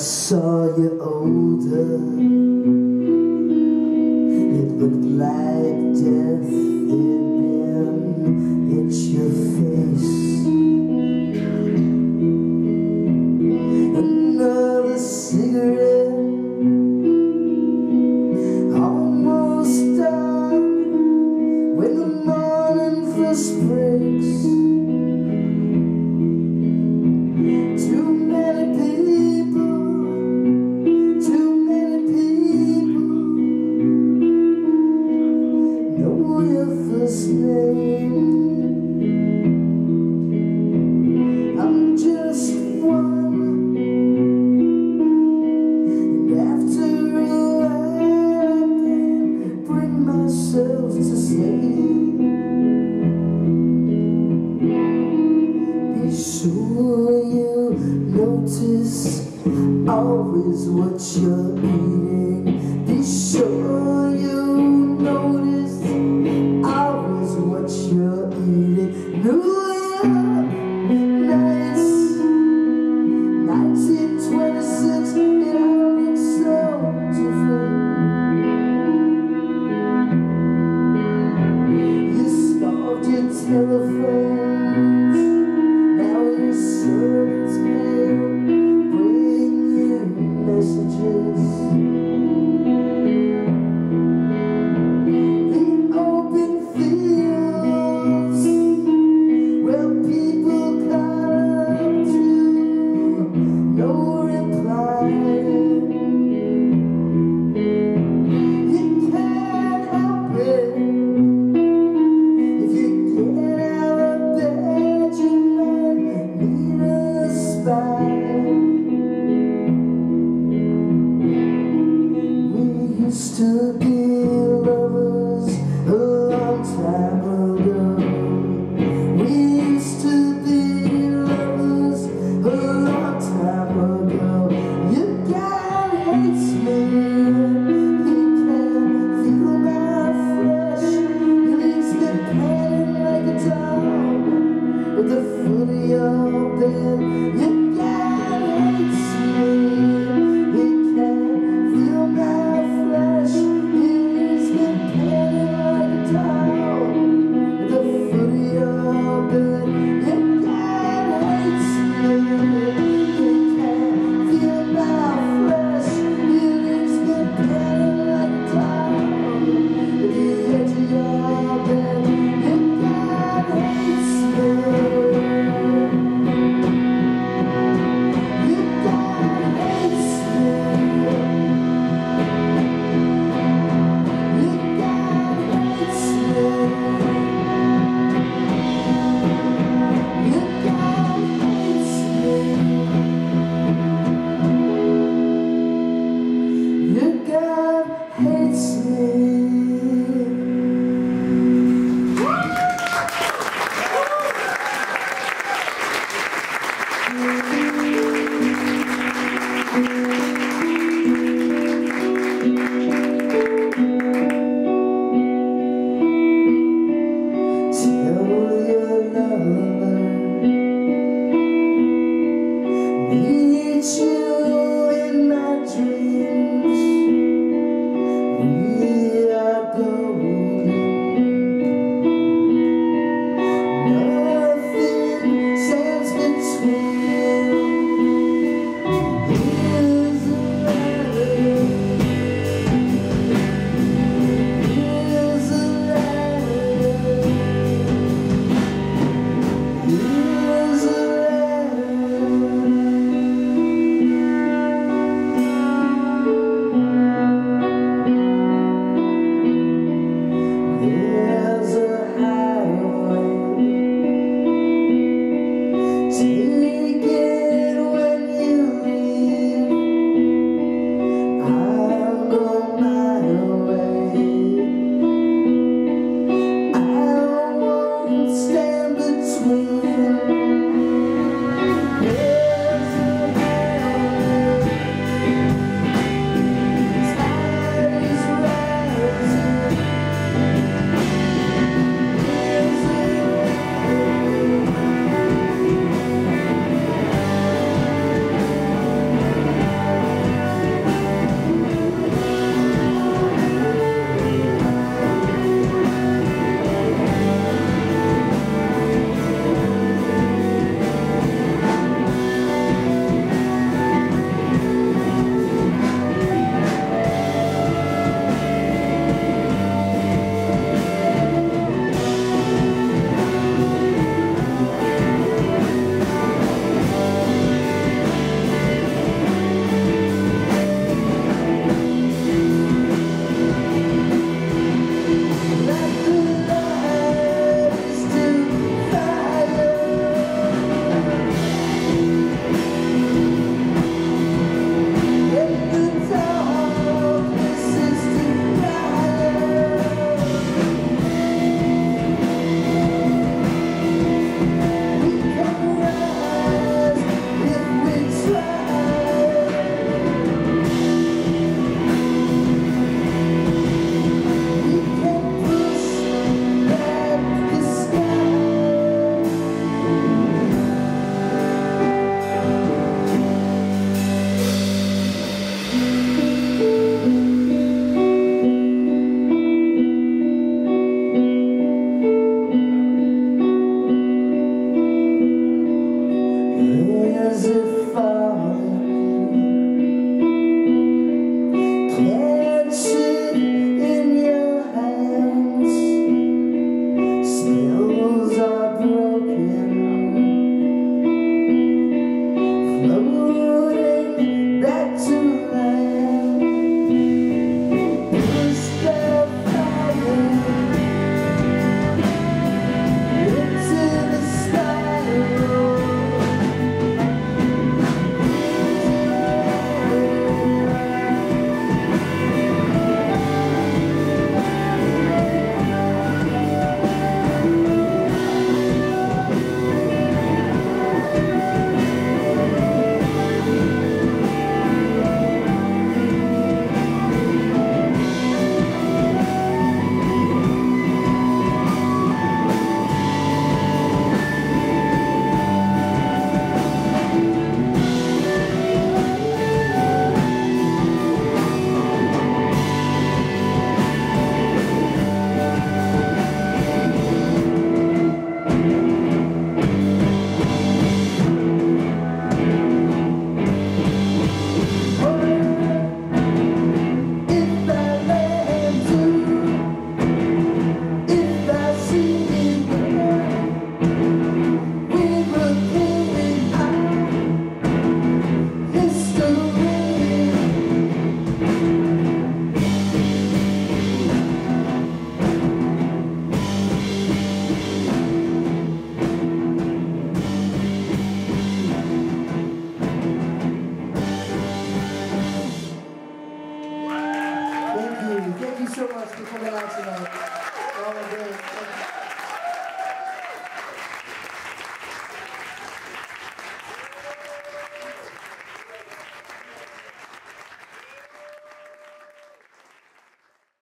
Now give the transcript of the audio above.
saw you older. Be sure you notice always what you're eating. to be God hates me. as if I Thank you. Thank you so